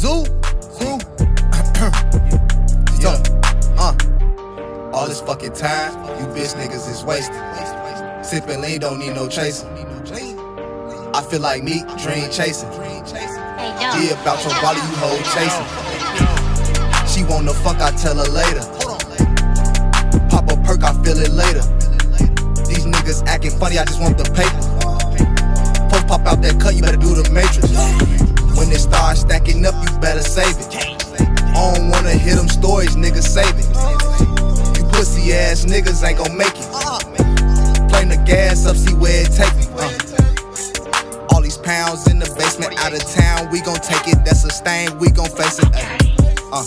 Zoo, zoo. yeah. Uh. All this fucking time, you bitch niggas is wasted. Sippin' lean, don't need no chasing. I feel like Meek, dream chasing. Yeah, about your body, you hold chasing. She want the fuck, I tell her later. Pop a perk, I feel it later. These niggas acting funny, I just want the paper. Post pop out that cut, you better do the matrix. When it starts stacking up, you better save it. I don't wanna hear them stories, niggas save it. You pussy ass niggas ain't gon' make it. Turn the gas up, see where it take me. Uh. All these pounds in the basement, out of town, we gon' take it. That's a stain, we gon' face it. Uh.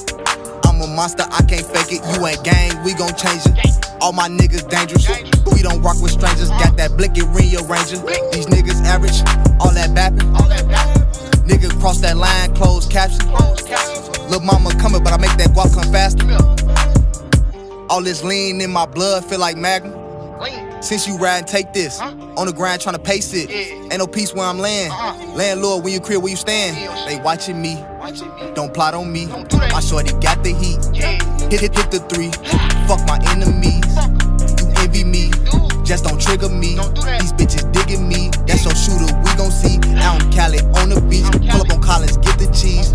I'm a monster, I can't fake it. You ain't gang, we gon' change it. All my niggas dangerous. We don't rock with strangers. Got that blinking rearranging. These niggas average, all that bapping. Cross that line, closed caption. Lil' mama coming, but I make that guap come faster. All this lean in my blood feel like Magnum. Since you riding, take this. On the grind trying to pace it. Ain't no peace where I'm laying. Landlord, when you crib, where you stand? They watching me. Don't plot on me. My shorty got the heat. Hit, hit, hit the three. Fuck my enemies. You envy me. Just don't trigger me.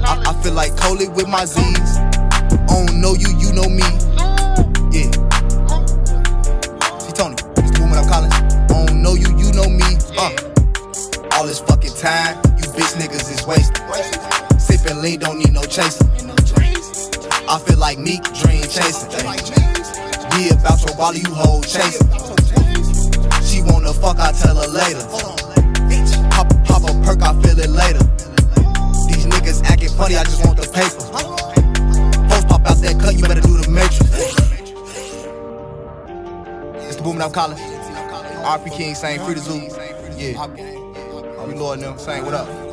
I, I feel like Koly with my Z's. I don't know you, you know me. Yeah. Ctony, it's the woman I'm calling. I don't know you, you know me. Uh. All this fucking time, you bitch niggas is wasted. Sippin' lean, don't need no chasing. I feel like Meek, dream chasing. Be about your body, you hold chasing. She wanna fuck, I tell her later. Booming out calling. RP King saying free the zoo. Yeah. We Lord and them saying what up.